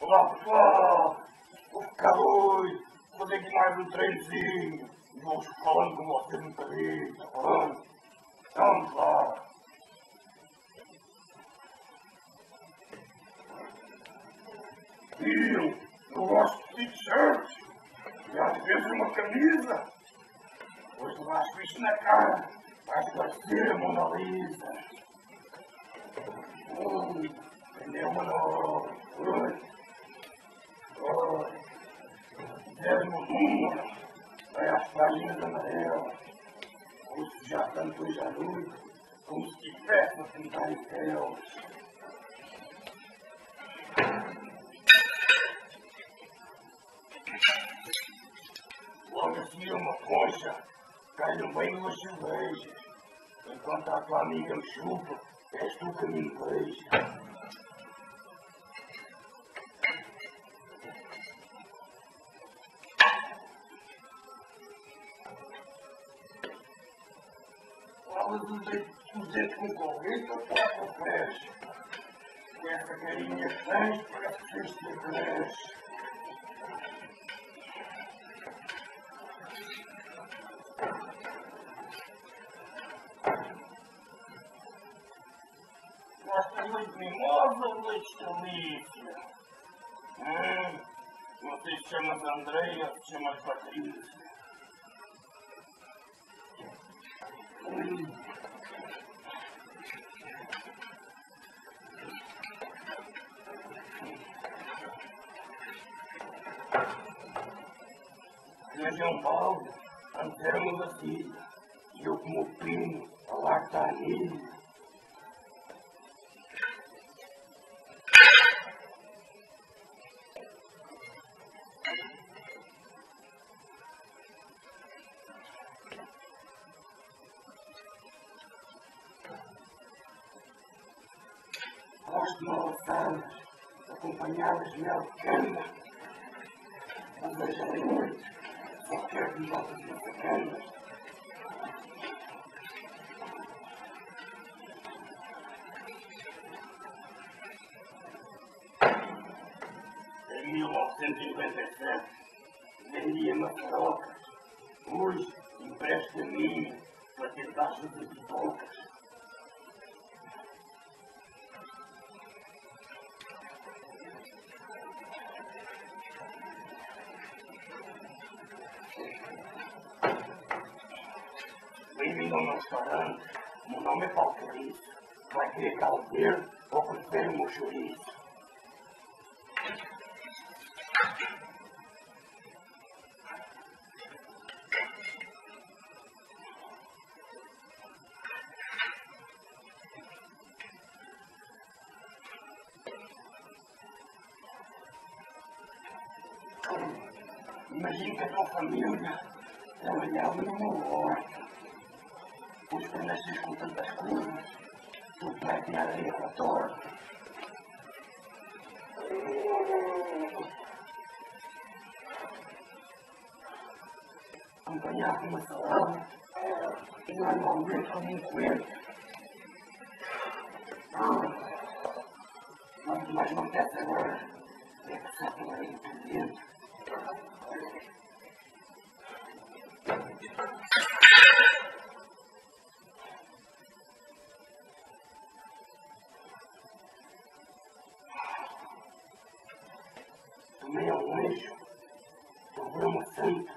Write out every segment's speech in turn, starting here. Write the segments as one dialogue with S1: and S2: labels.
S1: Olá pessoal, vou ficar hoje, vou fazer aqui mais um treinozinho e vou falando com vocês um bocadinho, tá falando? Vamos lá. E eu, eu gosto de t-shirts e às vezes uma camisa. Hoje lasco isto na cara, vai parecer a Mona Lisa. Entendeu, Manoel? Oi. Oi. Décimo número, vai as páginas amarelas. Já tanto hoje à noite, como se tivesse a pintar em céus. Logo assim uma concha, cai no meio das cervejas. Enquanto a tua amiga me chupa, és tu que me beija. Os dedos, os dedos com colgate ou com flash. Com essa carinha que tens, parece que de cresce. Gosta muito mimosa ou de delícia? Hum, não sei se chamas Andréia ou se chamas Patrícia. Região Paulo, era uma bacia, e eu como primo, a lá está a nele. Gosto de cana. Não ali muito, só quero que de cana. Em 1957, vendia maçarocas. Hoje, empresta a mim para tentar fazer pipocas. Bem-vindo ao restaurante. Meu nome é Paulo Clarice. Vai querer caldeiro ou prefere o meu chouriço? Imagina que a tua família trabalhava numa horta. Os fornecem com tantas coisas, tu vai ter areia com a torta. Acompanhar com uma salada e normalmente com um coelho. Mas o mais não acontece agora é que só tem areia anjo, programa santo,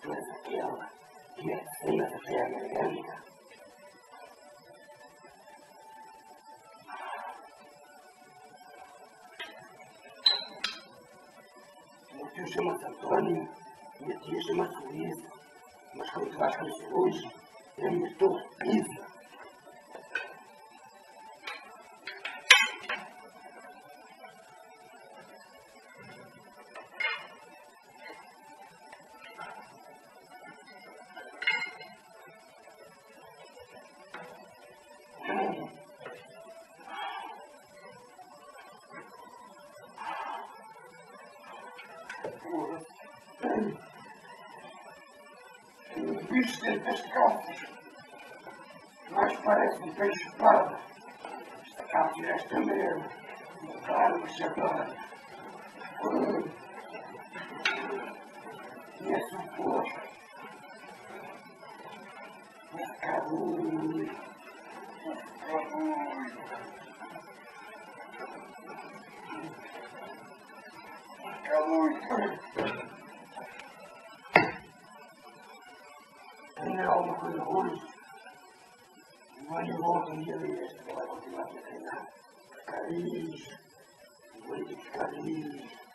S1: tu és aquela que é cena da fé. O meu tio chama-se Antônio, minha tia chama-se Luísa, mas quando tu vais conhecer hoje, é minha torre Pisa. O bicho destas calças, mas parece um peixe pardo. Esta calça é esta mesmo, claro que se adora. E é suposto. Mas cabulho, mas cabulho. vai de volta um dia desse, vai continuar a treinar. Ficar ali, que ficar.